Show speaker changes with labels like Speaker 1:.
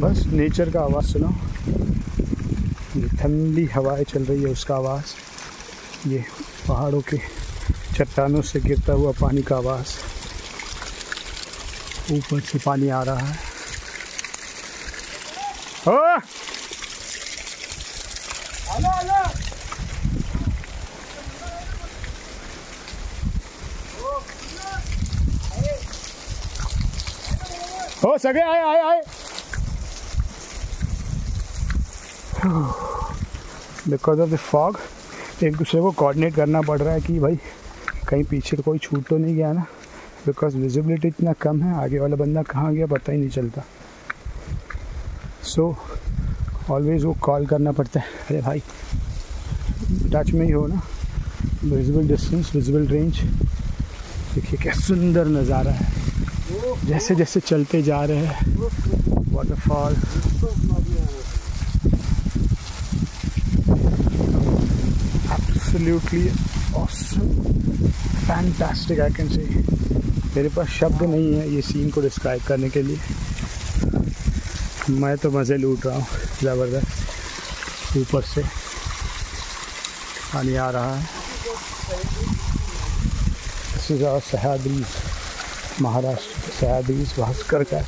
Speaker 1: बस नेचर का आवाज़ सुनो। ये ठंडी हवाएँ चल रही है उसका आवाज़। ये पहाड़ों के चट्टानों से गिरता हुआ पानी का आवाज़। ऊपर से पानी आ रहा है। ओ! हो सके आए आए आए। बिकॉज़ ऑफ़ द फॉग एक दूसरे को कोऑर्डिनेट करना पड़ रहा है कि भाई, कहीं पीछे कोई छूट तो नहीं गया ना। बिकॉज़ विजिबिलिटी इतना कम है, आगे वाला बंदा कहाँ गया पता ही नहीं चलता। सो ऑलवेज वो कॉल करना पड़ता है। अरे भाई टच में ही हो ना। विजिबल डिस्टेंस विजिबल रेंज देखिए, क्या सुंदर नज़ारा है। जैसे जैसे चलते जा रहे हैं। Waterfall absolutely awesome fantastic, I can say मेरे पास शब्द नहीं है ये सीन को डिस्क्राइब करने के लिए। मैं तो मज़े लूट रहा हूँ, ज़बरदस्त। ऊपर से पानी आ रहा है। सह्याद्री महाराष्ट्र सह्याद्री भास्कर का